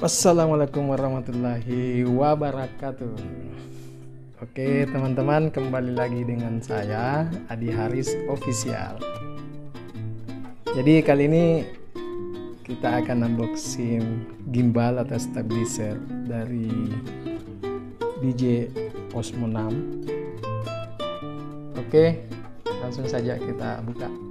Wassalamualaikum warahmatullahi wabarakatuh. Oke, teman-teman, kembali lagi dengan saya Adi Haris Official. Jadi kali ini kita akan unboxing gimbal atau stabilizer dari DJ Osmo 6. Oke, langsung saja kita buka.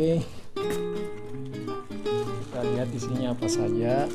Oke. Kita lihat isinya apa saja.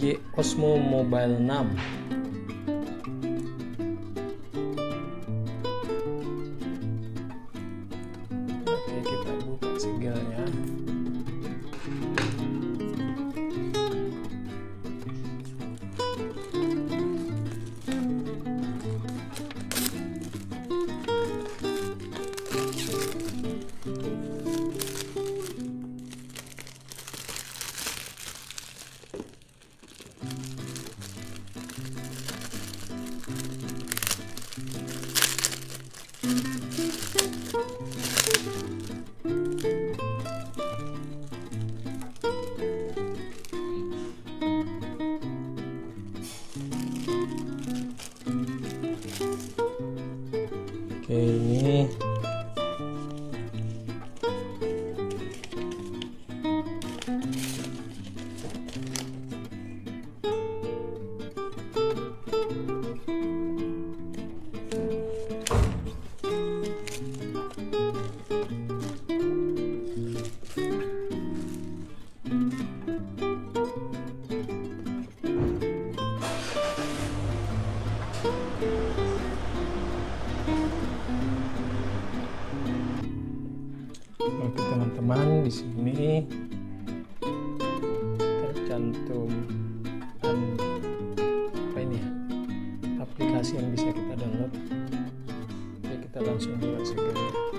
DJ Osmo Mobile 6 di sini tercantum an- apa ini ya aplikasi yang bisa kita download. Oke kita langsung buka segera.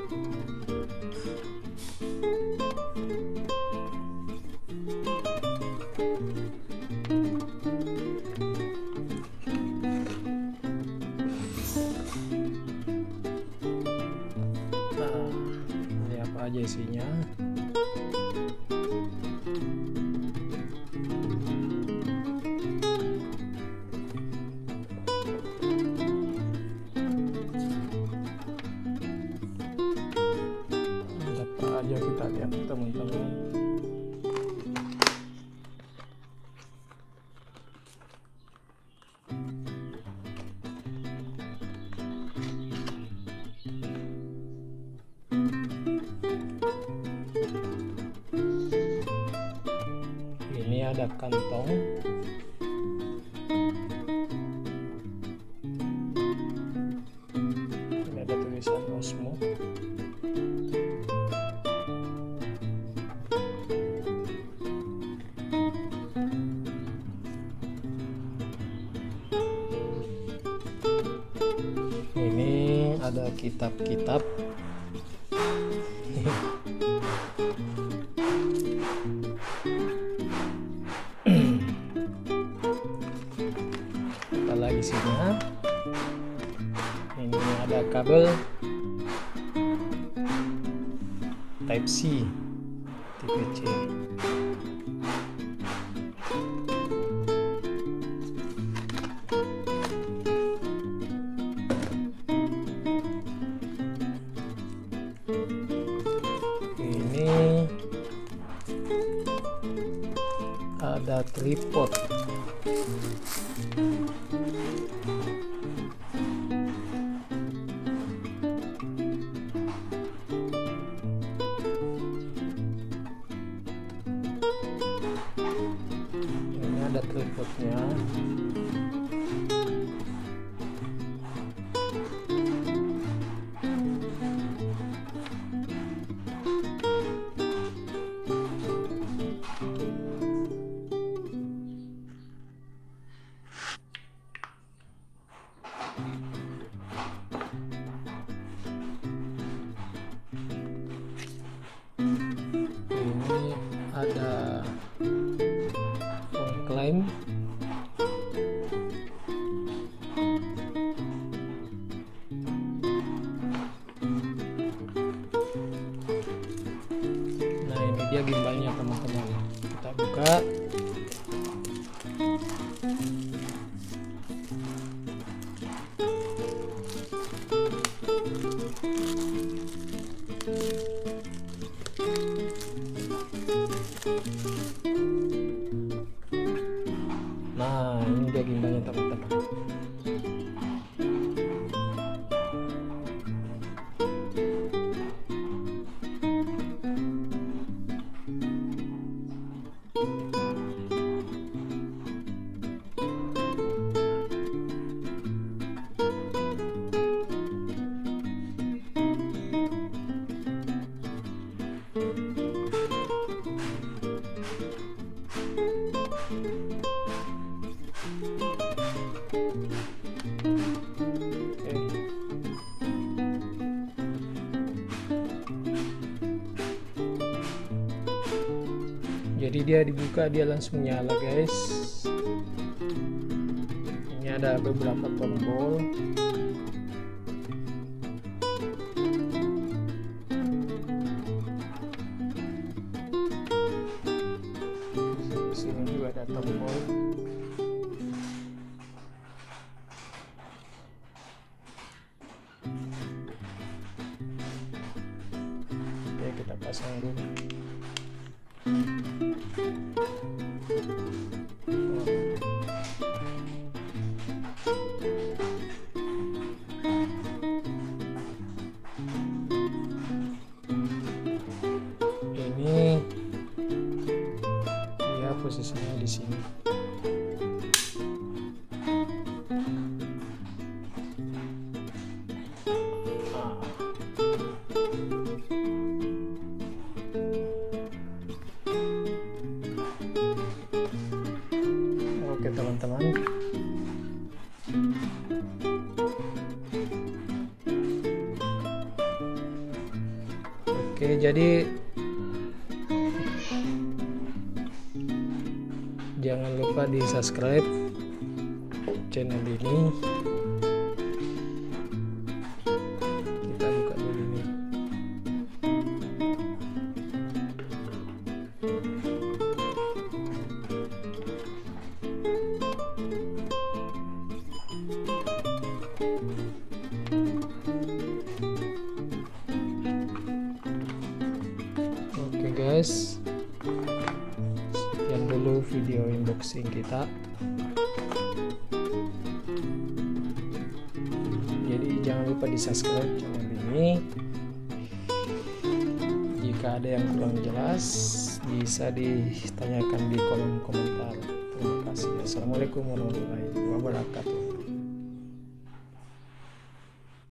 Ada kantong. Ini ada tulisan Osmo. Ini ada kitab-kitab. Kabel type C tipe C. Ini ada tripod ada tripodnya dia gimbalnya teman-teman. Kita buka jadi dia dibuka dia langsung nyala guys. Ini ada beberapa tombol. Sini juga ada tombol posisinya di sini. Oke teman-teman Oke jadi di subscribe channel ini. Kita buka dulu ini. Oke guys unboxing kita. Jadi jangan lupa di subscribe channel ini. Jika ada yang kurang jelas Bisa ditanyakan di kolom komentar. Terima kasih. Assalamualaikum warahmatullahi wabarakatuh